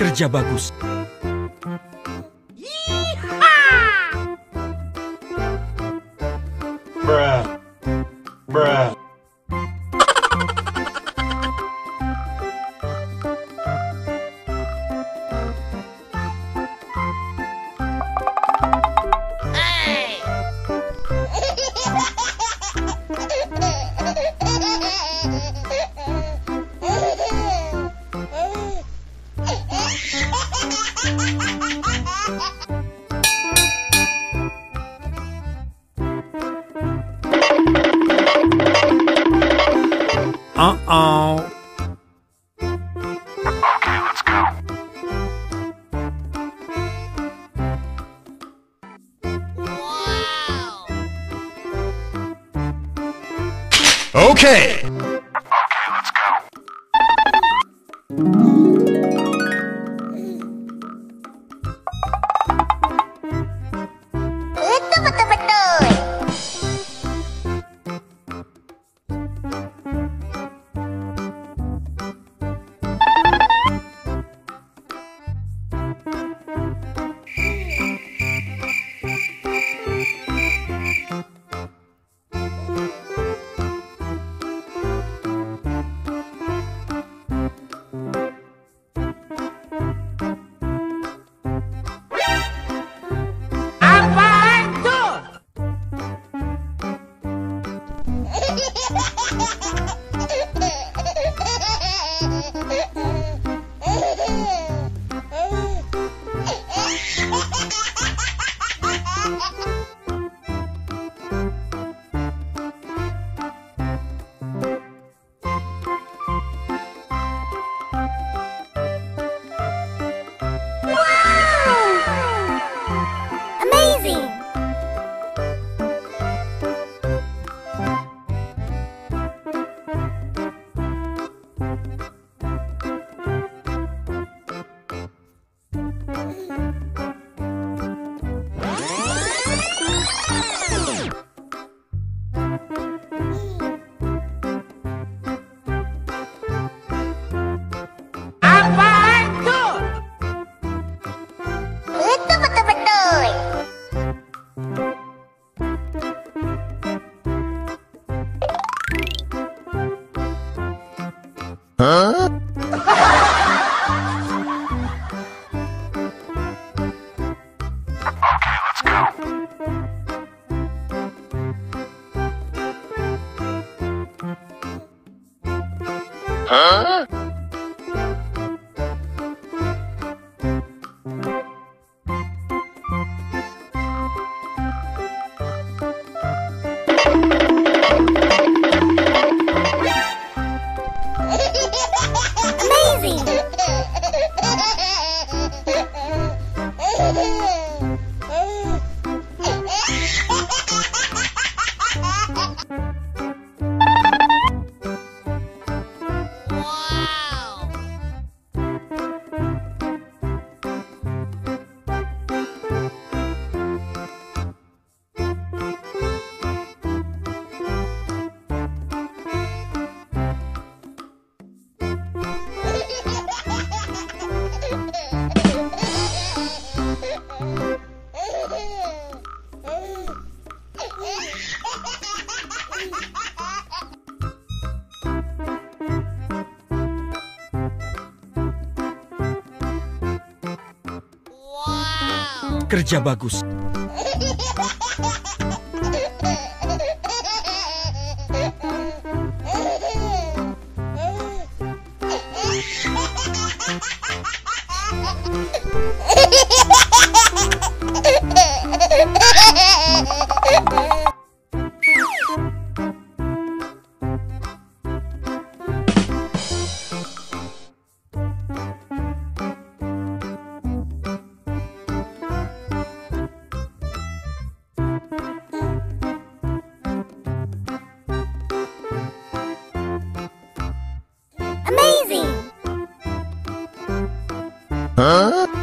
kerja bagus. Okay. Ha ha ha! Hã? Kerja bagus. 嗯、